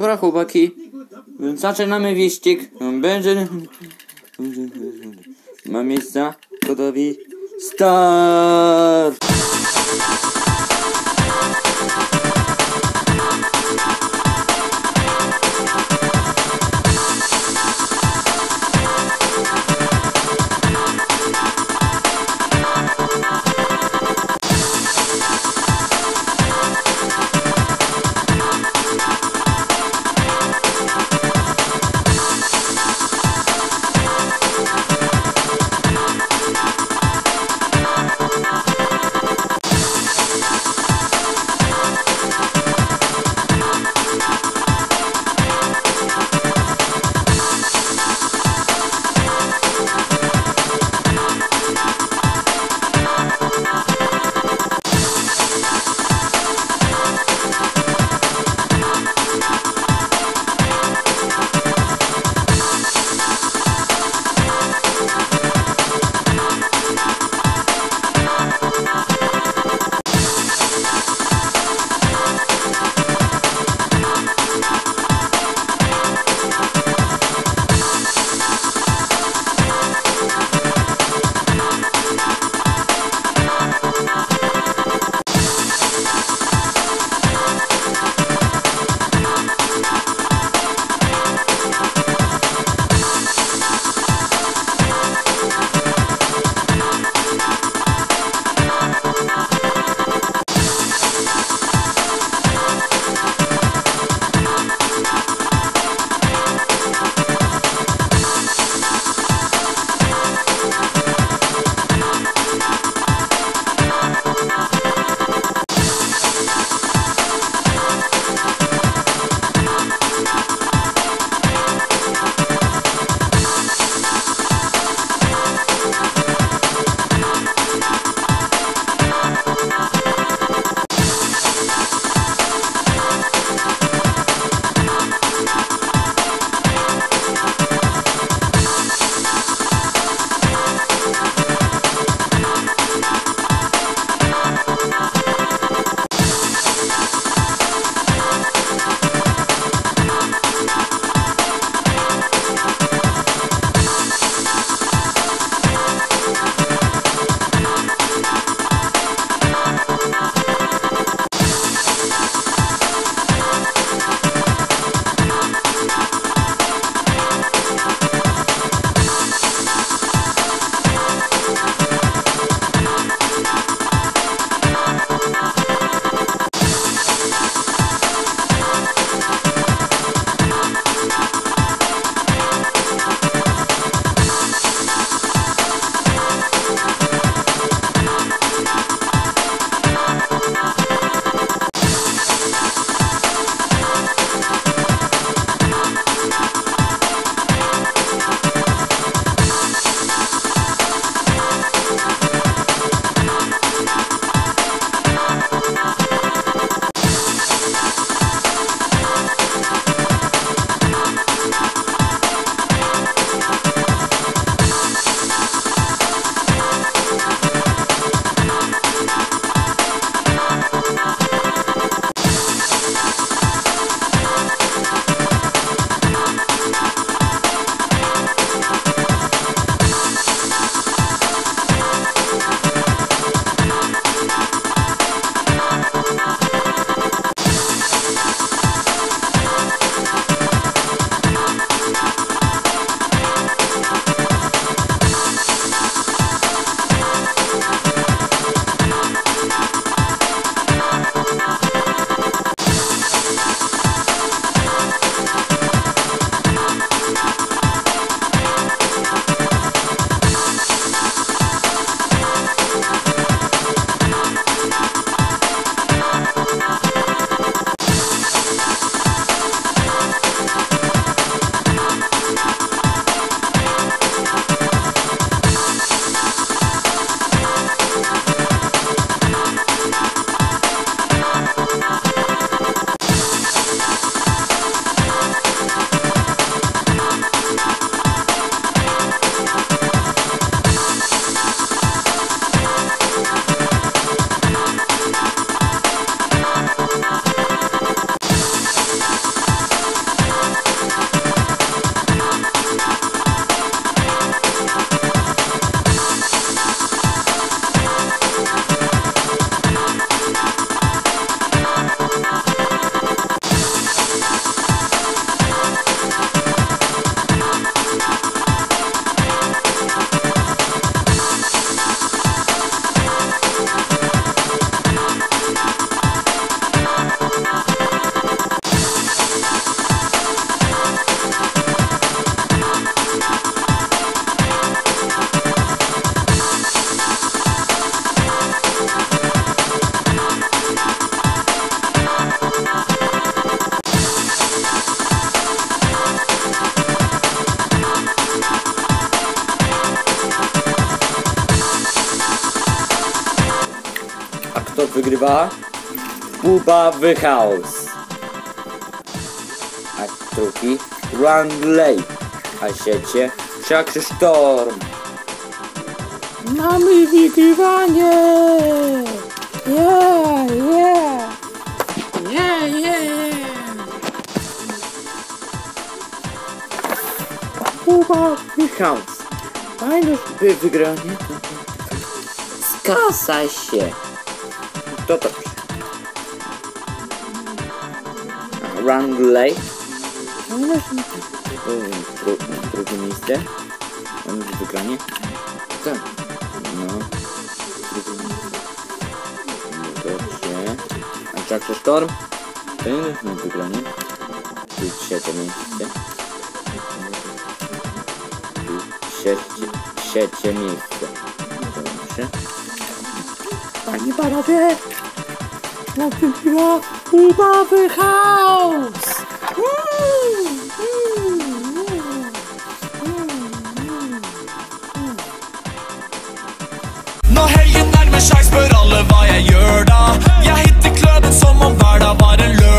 Dobra chłopaki, więc zaczynamy wyścig. Będzie... Ma miejsca, gotowi, start! To wygrywa Bubawy House. A drugi Run Lake. A siecie Czakrzy Storm. Mamy wygrywanie! Yeah, yeah! Yeah, yeah! Bubawy House. Fajne wy- wygranie. Skasaj się. To dobrze. Run Lake. Dru, drugie miejsce. Mamy wygranie. Tak. No. Drugie miejsce. No Dobrze. A Jackson Storm. To nie jest na wygranie. Tu trzecie miejsce. Tu trzecie, trzecie miejsce. Dobrze. Pani La cultura Bubble House! Mm, mm. Når helgen nærmer seg, spør alle hva jeg gjør da. Jeg hitter kløden som om hver var en løv.